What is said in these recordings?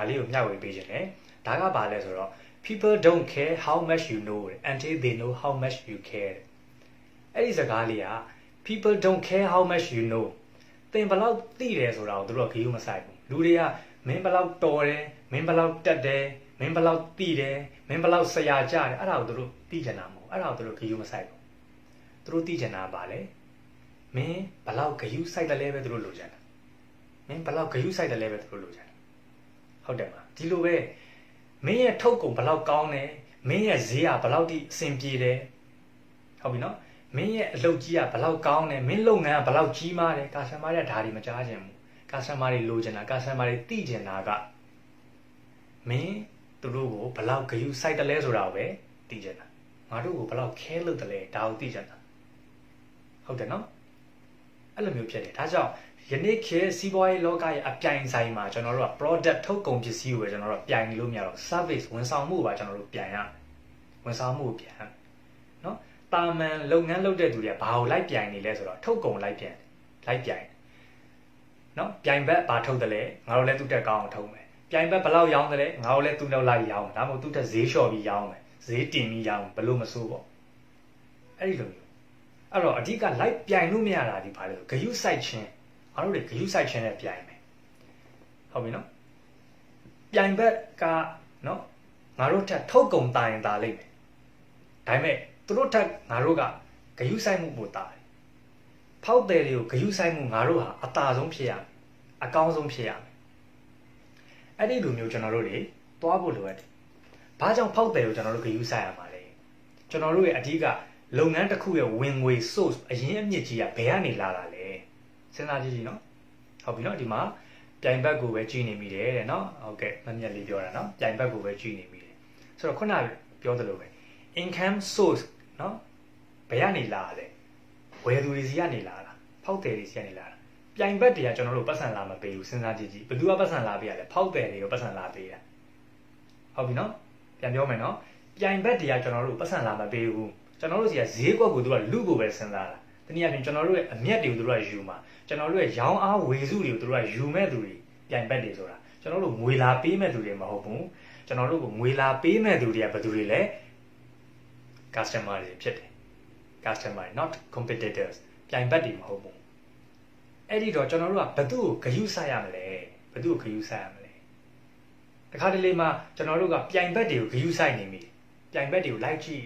ဒါလေးကိုမျှဝေပေးခြင်းတယ်ဒါကဘာလဲဆိုတော့ people don't care how much you know until they know how much you care အဲ့ဒီစကားလေးက people don't care how much you know သင်ဘလောက်သိတယ်ဆိုတာကိုသူတို့ကဂရုမစိုက်ဘူးလူတွေကမင်းဘလောက်တော်တယ်မင်းဘလောက်တက်တယ်မင်းဘလောက်သိတယ်မင်းဘလောက်ဆရာကြတယ်အဲ့ဒါကိုသူတို့သိချင်တာမဟုတ်အဲ့ဒါကိုသူတို့ဂရုမစိုက်ဘူးသူတို့သိချင်တာပါလေမင်းဘလောက်ဂရုစိုက်တယ်လဲပဲသူတို့လိုချင်တာမင်းဘလောက်ဂရုစိုက်တယ်လဲပဲသူတို့လိုချင်တာ ဟုတ်တယ်မလားဒီလိုပဲမင်းရဲ့ထုတ်ကုန်ဘလောက်ကောင်းတယ်မင်းရဲ့ဈေးကဘလောက်ထိအဆင်ပြေတယ်ဟုတ်ပြီနော်မင်းရဲ့အလုပ်ကြီးကဘလောက်ကောင်းတယ်မင်းလုပ်ငန်းကဘလောက်ကြီးမားတယ်ကာစတမာတွေကဒါတွေမကြားချင်ဘူးကာစတမာတွေလိုချင်တာကာစတမာတွေသိချင်တာကမင်းသူတို့ကိုဘလောက်ဂယုစိုက်တယ်လဲဆိုတာကိုပဲသိချင်တာငါတို့ကိုဘလောက်ခဲလုပ်တယ်လဲဒါကိုသိချင်တာဟုတ်တယ်နော် အဲ့လိုမျိုးဖြစ်တယ်ဒါကြောင့်ယနေ့ခေတ်စီးပွားရေးလောကရဲ့အပြိုင်ဆိုင်မှာကျွန်တော်တို့က product ထုတ်ကုန်ပစ္စည်းကိုပဲကျွန်တော်တို့ပြိုင်လို့မရတော့ service ဝန်ဆောင်မှုပါကျွန်တော်တို့ပြိုင်ရဝန်ဆောင်မှုပြန်နော်တာမန်လုပ်ငန်းလုပ်တဲ့သူတွေကဘာကိုလိုက်ပြိုင်နေလဲဆိုတော့ထုတ်ကုန်လိုက်ပြိုင်လိုက်ပြိုင်နော်ပြိုင်ဘက်ဘာထုတ်တယ်လဲငါတို့လည်းသူ့တက်ကောင်းအောင်ထုတ်မယ်ပြိုင်ဘက်ဘယ်လောက်ရောင်းတယ်လဲငါတို့လည်းသူ့နောက်လိုက်ရောင်းဒါမှမဟုတ်သူ့တက်ဈေးလျှော်ပြီးရောင်းမယ်ဈေးတင်ပြီးရောင်းဘယ်လိုမစိုးပေါ့အဲ့ဒီလိုမျိုး အဲ့တော့အဓိကလိုက်ပြိုင်လို့မရတာဒီဘာလဲဆိုဂယုစိုက်ခြင်းအားတို့တွေဂယုစိုက်ခြင်းနဲ့ပြိုင်မယ်ဟုတ်ပြီနော်ပြိုင်ဘက်ကနော်ငါတို့ထက်ထုတ်ကုန်တာရင်တာလိမ့်မယ်ဒါပေမဲ့သူတို့ထက်ငါတို့ကဂယုဆိုင်မှုပိုတာတယ်ဖောက်တယ်တွေကိုဂယုဆိုင်မှုငါတို့ဟာအတာဆုံးဖြစ်ရမယ်အကောင်းဆုံးဖြစ်ရမယ်အဲ့ဒီလိုမျိုးကျွန်တော်တို့တွေသွားဖို့လိုအပ်တယ်ဘာကြောင့်ဖောက်တယ်ကိုကျွန်တော်တို့ဂယုဆိုင်ရမှာလဲကျွန်တော်တို့ရဲ့အဓိက လုပ်ငန်းတစ်ခုရဲ့ဝင်ငွေ source အရင်အမြင့်ကြီးကဘယ်ကနေလာတာလဲစဉ်းစားကြည့်ကြည့်နော်ဟုတ်ပြီနော်ဒီမှာပြိုင်ဘက်ကိုပဲကြည့်နေမိတယ်တဲ့နော်ဟုတ်ကဲ့မမြတ်လေးပြောတာနော်ပြိုင်ဘက်ကိုပဲကြည့်နေမိတယ်ဆိုတော့ခုနပြောသလိုပဲ income source နော်ဘယ်ကနေလာလဲဝယ်သူတွေစီကနေလာတာဖောက်တယ်တွေစီကနေလာတာပြိုင်ဘက်တွေကကျွန်တော်တို့ပတ်စံလာမပေးဘူးစဉ်းစားကြည့်ကြည့်ဘယ်သူကပတ်စံလာပေးရလဲဖောက်တယ်တွေကိုပတ်စံလာပေးတာဟုတ်ပြီနော်ပြန်ပြောမယ်နော်ပြိုင်ဘက်တွေကကျွန်တော်တို့ပတ်စံလာမပေးဘူး ကျွန်တော်တို့စီကဈေးကွက်ကိုသူကလူကိုပဲစဉ်းစားတာတနည်းအားဖြင့်ကျွန်တော်တို့ရဲ့အမျက်တွေကိုသူတို့ကယူမှာကျွန်တော်တို့ရဲ့ရောင်းအားဝေစုတွေကိုသူတို့ကယူမဲ့သူတွေပြိုင်ဘက်တွေဆိုတာကျွန်တော်တို့ငွေလာပေးမဲ့သူတွေမဟုတ်ဘူးကျွန်တော်တို့ကိုငွေလာပေးမဲ့သူတွေကဘယ်သူတွေလဲ customer တွေဖြစ်တယ် customer not competitors ပြိုင်ဘက်တွေမဟုတ်ဘူးအဲ့ဒီတော့ကျွန်တော်တို့ကဘသူ့ကိုဂယုစိုက်ရမလဲဘသူ့ကိုဂယုစိုက်ရမလဲတခါတလေမှာကျွန်တော်တို့ကပြိုင်ဘက်တွေကိုဂယုစိုက်နေပြီပြိုင်ဘက်တွေကိုလိုက်ကြည့်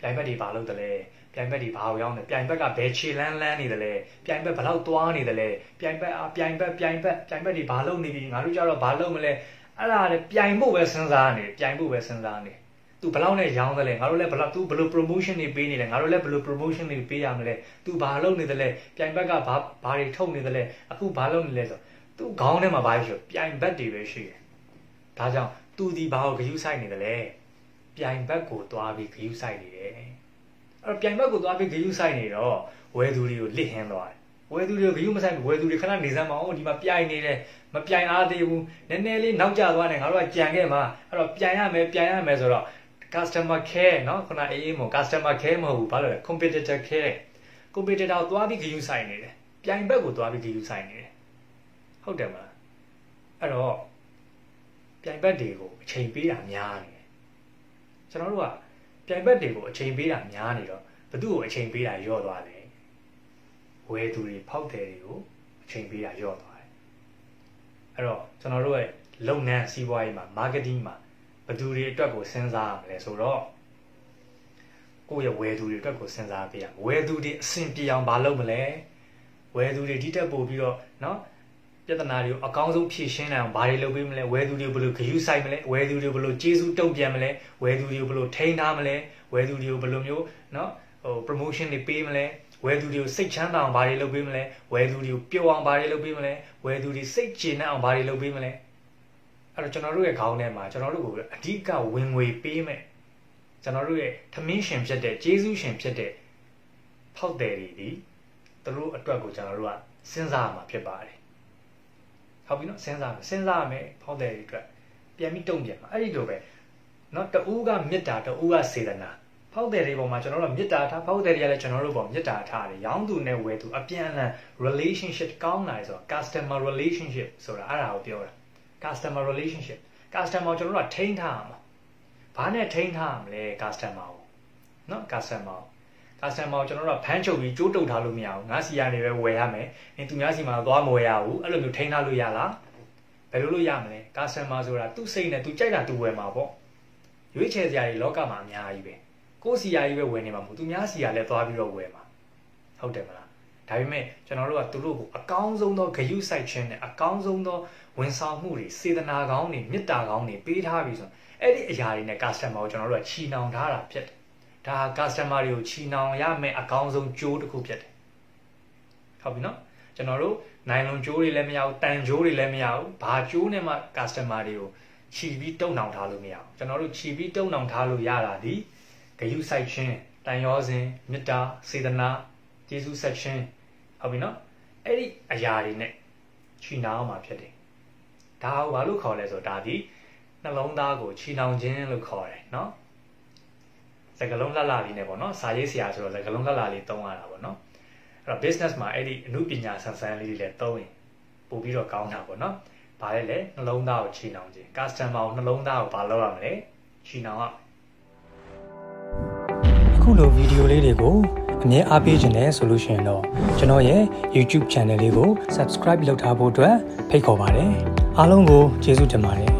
ပြိုင်ဘက်တွေဘာလုပ်တယ်လဲပြိုင်ဘက်တွေဘာကိုရောက်နေပြိုင်ဘက်ကဘယ်ခြေလန်းလန်းနေတယ်လဲပြိုင်ဘက်ဘလောက်သွားနေတယ်လဲပြိုင်ဘက်အာပြိုင်ဘက်ပြိုင်ဘက်ပြိုင်ဘက်တွေဘာလုပ်နေပြီငါတို့ကြတော့ဘာလုပ်မလဲအဲ့ဒါလေပြိုင်ဖို့ပဲစဉ်းစားနေပြိုင်ဖို့ပဲစဉ်းစားနေသူဘလောက်နဲ့ရောင်းတယ်လဲငါတို့လည်းဘလောက်သူဘယ်လို promotion တွေပေးနေလဲငါတို့လည်းဘယ်လို promotion တွေပေးရမလဲသူဘာလုပ်နေတယ်လဲပြိုင်ဘက်ကဘာဘာတွေထုတ်နေတယ်လဲအခုဘာလုပ်နေလဲဆိုသူခေါင်းထဲမှာဘာရှိလဲပြိုင်ဘက်တွေပဲရှိတယ်ဒါကြောင့်သူဒီဘာကိုဂယုစိုက်နေတယ်လဲ ပြိုင်ဘက်ကိုသွားပြီးဂယုစိုက်နေတယ်အဲ့တော့ပြိုင်ဘက်ကိုသွားပြီးဂယုစိုက်နေတော့ဝယ်သူတွေကိုလစ်ဟင်းသွားတယ်ဝယ်သူတွေဂယုမဆိုင်ဝယ်သူတွေခဏနေစမ်းမအောင်ဒီမှာပြိုင်နေတယ်မပြိုင်အားသေးဘူးနည်းနည်းလေးနောက်ကျသွားတယ်ငါတို့ကကြံခဲ့မှာအဲ့တော့ပြိုင်ရမယ်ပြိုင်ရမယ်ဆိုတော့ customer care เนาะခုနအေးအေးမို့ customer care မဟုတ်ဘူးဘာလို့လဲ competitor care competitor ကိုသွားပြီးဂယုဆိုင်နေတယ်ပြိုင်ဘက်ကိုသွားပြီးဂယုဆိုင်နေတယ်ဟုတ်တယ်မလားအဲ့တော့ပြိုင်ဘက်တွေကိုအချိန်ပေးတာများနေတယ် ကျွန်တော်တို့ကပြိုင်ဘက်တွေကိုအချိန်ပေးတာများနေတော့ဘသူ့ကိုအချိန်ပေးတာလျော့သွားတယ်ဝယ်သူတွေဖောက်တယ်တွေကိုအချိန်ပေးတာလျော့သွားတယ်အဲ့တော့ကျွန်တော်တို့ရဲ့လုပ်ငန်းစီးပွားရေးမှာ marketing မှာဘသူတွေအတွက်ကိုစဉ်းစားရမလဲဆိုတော့ကိုယ့်ရဲ့ဝယ်သူတွေအတွက်ကိုစဉ်းစားပေးရဝယ်သူတွေအဆင်ပြေအောင်မလုပ်မလဲဝယ်သူတွေဒီတက်ပို့ပြီးတော့เนาะ ပြဿနာတွေကိုအကောင်းဆုံးဖြေရှင်းနိုင်အောင်ဘာတွေလုပ်ပေးမလဲဝယ်သူတွေဘယ်လိုဂရုစိုက်မလဲဝယ်သူတွေဘယ်လိုကျေးဇူးတုံ့ပြန်မလဲဝယ်သူတွေကိုဘယ်လိုထိန်းထားမလဲဝယ်သူတွေကိုဘယ်လိုမျိုးเนาะဟို promotion တွေပေးမလဲဝယ်သူတွေကိုစိတ်ချမ်းသာအောင်ဘာတွေလုပ်ပေးမလဲဝယ်သူတွေကိုပျော်အောင်ဘာတွေလုပ်ပေးမလဲဝယ်သူတွေစိတ်ကျေနပ်အောင်ဘာတွေလုပ်ပေးမလဲအဲ့တော့ကျွန်တော်တို့ရဲ့ခေါင်းထဲမှာကျွန်တော်တို့ကိုအဓိကဝင်ငွေပေးမယ်ကျွန်တော်တို့ရဲ့ထမင်းရှင်ဖြစ်တဲ့ဂျေဇုရှင်ဖြစ်တဲ့ဖောက်တယ်တွေဒီသူတို့အတွက်ကိုကျွန်တော်တို့ကစဉ်းစားရမှာဖြစ်ပါတယ် ဟုတ်ပြီနော်စဉ်းစားစဉ်းစားရမယ်ဖောက်တယ်တွေအတွက်ပြန်ပြီးတုံ့ပြန်ပါအဲ့ဒီလိုပဲနော်တူကမေတ္တာတူကစေတနာဖောက်တယ်တွေပေါ်မှာကျွန်တော်တို့မေတ္တာထားဖောက်တယ်တွေကလည်းကျွန်တော်တို့ပေါ်မေတ္တာထားတယ်ရောင်းသူနဲ့ဝယ်သူအပြန်အလှန် relationship ကောင်းနိုင်ဆိုတော့ customer relationship ဆိုတာအဲ့ဒါကိုပြောတာ customer relationship customer ကျွန်တော်တို့ကထိန်းထားရမှာဘာနဲ့ထိန်းထားရမလဲ customer ကိုနော် customer ကို customer ကိုကျွန်တော်တို့ကဖမ်းချုပ်ပြီးကြိုးတုပ်ထားလို့မရဘူးငါစီကနေပဲဝယ်ရမယ်နင်သူများစီမှာသွားမဝယ်ရဘူးအဲ့လိုမျိုးထိန်းထားလို့ရလားဘယ်လိုလုပ်ရမလဲ customer ဆိုတာသူ့စိတ်နဲ့သူကြိုက်တာသူဝယ်မှာပေါ့ရွေးချယ်စရာတွေလောကမှာအများကြီးပဲကိုယ်စီယာကြီးပဲဝယ်နေမှာမဟုတ်သူများစီယာလည်းသွားပြီးတော့ဝယ်မှာဟုတ်တယ်မလားဒါပေမဲ့ကျွန်တော်တို့ကသူတို့ကိုအကောင်းဆုံးသောဂရုစိုက်ခြင်းနဲ့အကောင်းဆုံးသောဝန်ဆောင်မှုတွေစေတနာကောင်းတွေမေတ္တာကောင်းတွေပေးထားပြီဆိုအဲ့ဒီအရာတွေနဲ့ customer ကိုကျွန်တော်တို့ကချီနှောင်ထားတာဖြစ်တယ် ဒါ customer တွေကိုချီနှောင်ရမယ့်အကောင်းဆုံးကြိုးတစ်ခုဖြစ်တယ်ဟုတ်ပြီနော်ကျွန်တော်တို့နိုင်လွန်ကြိုးတွေလည်းမရဘူးတန်ကြိုးတွေလည်းမရဘူးဘာကြိုးနဲ့မှ customer တွေကိုချီပြီးတုံနှောင်ထားလို့မရဘူးကျွန်တော်တို့ချီပြီးတုံနှောင်ထားလို့ရတာဒီဂယုစိုက်ခြင်းတန်ရောစဉ်မေတ္တာစေတနာကျေးဇူးဆက်ခြင်းဟုတ်ပြီနော်အဲ့ဒီအရာတွေနဲ့ချီနှောင်မှာဖြစ်တယ်ဒါကိုဘာလို့ခေါ်လဲဆိုတော့ဒါဒီနှလုံးသားကိုချီနှောင်ခြင်းလို့ခေါ်တယ်နော် စကလုံးလှလှလေးနဲ့ပေါ့နော်စာရေးဆရာဆိုတော့စကလုံးလှလှလေးသုံးရတာပေါ့နော်အဲ့တော့ business မှာအဲ့ဒီအမှုပညာဆန်ဆန်လေးတွေလည်းသုံးရင်ပို့ပြီးတော့ကောင်းတာပေါ့နော်။ဘာလဲလဲနှလုံးသားကိုချီနှောင်ခြင်း customer ကိုနှလုံးသားကိုဘာလုပ်ရမလဲချီနှောင်ရအခုလိုဗီဒီယိုလေးတွေကိုအမြဲအားပေးခြင်းနဲ့ဆိုလို့ရှိရင်တော့ကျွန်တော်ရဲ့ YouTube channel လေးကို subscribe လုပ်ထားဖို့အတွက်ဖိတ်ခေါ်ပါတယ်အားလုံးကိုကျေးဇူးတင်ပါတယ်